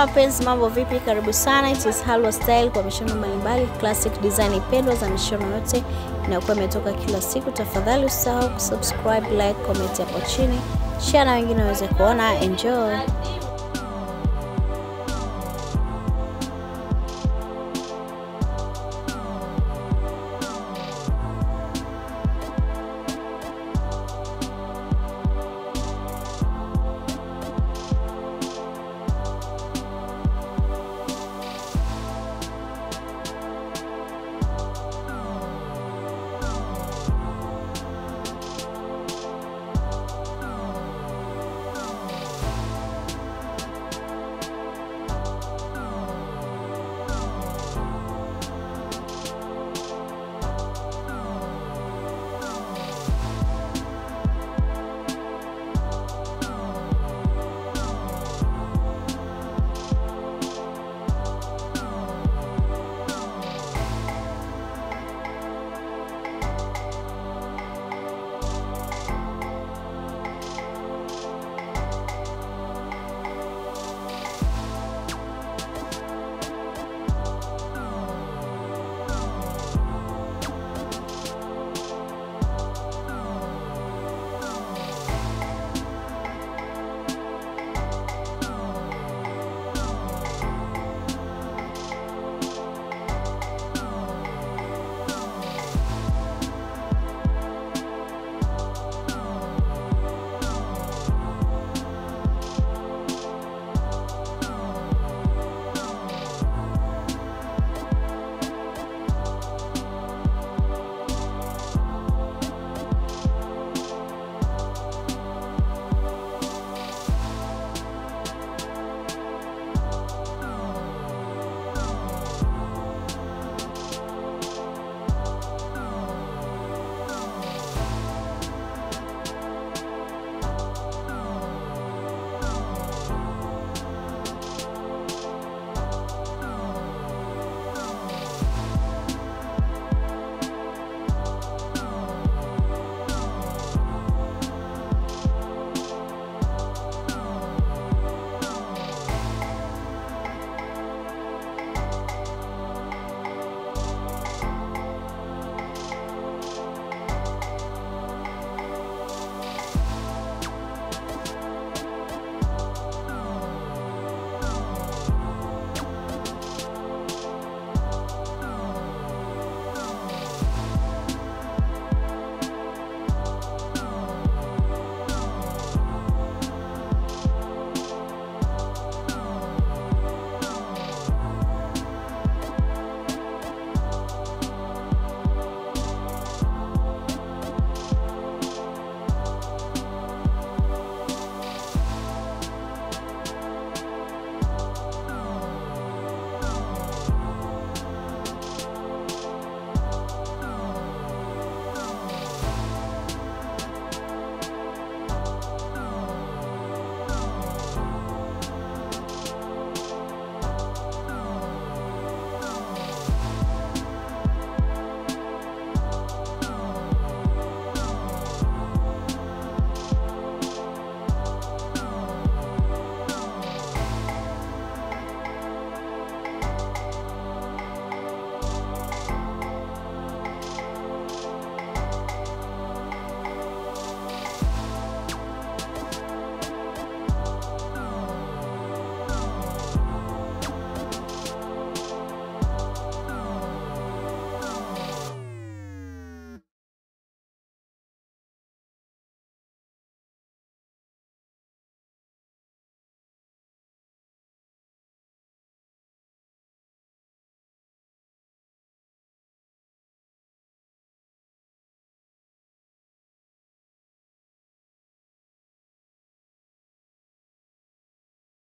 wapenzi, mambo vipi? Karibu sana, it is Halwa Style kwa mishono mbalimbali, classic design pendwa za mishono yote inayokuwa imetoka kila siku. Tafadhali usahau kusubscribe, like, comment hapo chini, share na wengine waweze kuona. Enjoy.